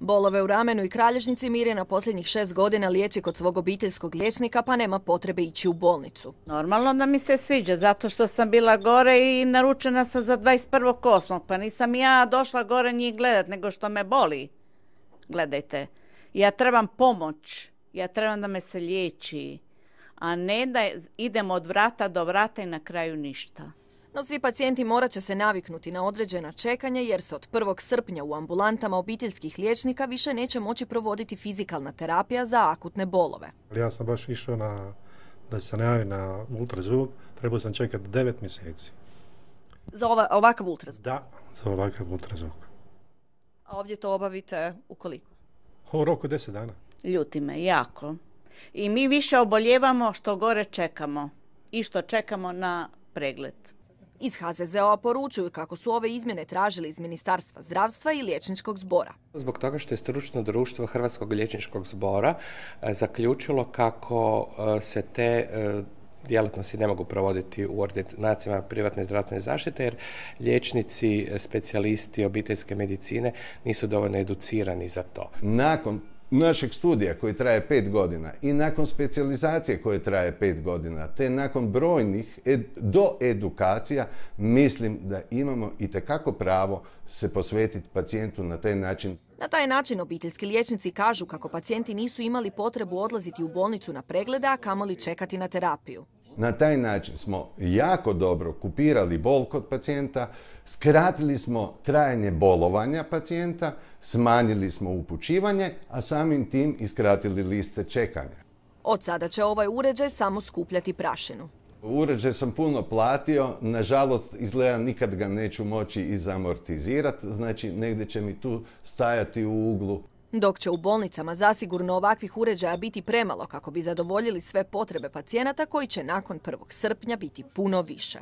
Bolove u ramenu i kralježnici Mirjana posljednjih šest godina liječi kod svog obiteljskog liječnika pa nema potrebe ići u bolnicu. Normalno da mi se sviđa, zato što sam bila gore i naručena sam za 21.8. Pa nisam ja došla gore njih gledat, nego što me boli. Gledajte, ja trebam pomoć, ja trebam da me se liječi, a ne da idem od vrata do vrata i na kraju ništa. No svi pacijenti morat će se naviknuti na određena čekanja jer se od 1. srpnja u ambulantama obiteljskih liječnika više neće moći provoditi fizikalna terapija za akutne bolove. Ja sam baš išao na, da se najavi na ultrazvuk, trebao sam čekati 9 mjeseci. Za ova, ovakav ultrazvuk? Da, za ovakav ultrazvuk. A ovdje to obavite u koliko? U roku 10 dana. Ljuti me, jako. I mi više oboljevamo što gore čekamo i što čekamo na pregled. Iz HZZO-a poručuju kako su ove izmjene tražili iz Ministarstva zdravstva i liječničkog zbora. Zbog toga što je stručno društvo Hrvatskog liječničkog zbora e, zaključilo kako e, se te e, djelatnosti ne mogu provoditi u ordinacijama privatne zdravstvene zaštite jer liječnici, specijalisti obiteljske medicine nisu dovoljno educirani za to. Nakon našeg studija koji traje pet godina i nakon specijalizacije koje traje pet godina, te nakon brojnih do edukacija, mislim da imamo i tekako pravo se posvetiti pacijentu na taj način. Na taj način obiteljski liječnici kažu kako pacijenti nisu imali potrebu odlaziti u bolnicu na preglede, a kamoli čekati na terapiju. Na taj način smo jako dobro kupirali bol kod pacijenta, skratili smo trajanje bolovanja pacijenta, smanjili smo upućivanje, a samim tim iskratili liste čekanja. Od sada će ovaj uređaj samo skupljati prašinu. Uređaj sam puno platio, nažalost izgleda nikad ga neću moći izamortizirati, znači negdje će mi tu stajati u uglu. Dok će u bolnicama zasigurno ovakvih uređaja biti premalo kako bi zadovoljili sve potrebe pacijenata koji će nakon 1. srpnja biti puno više.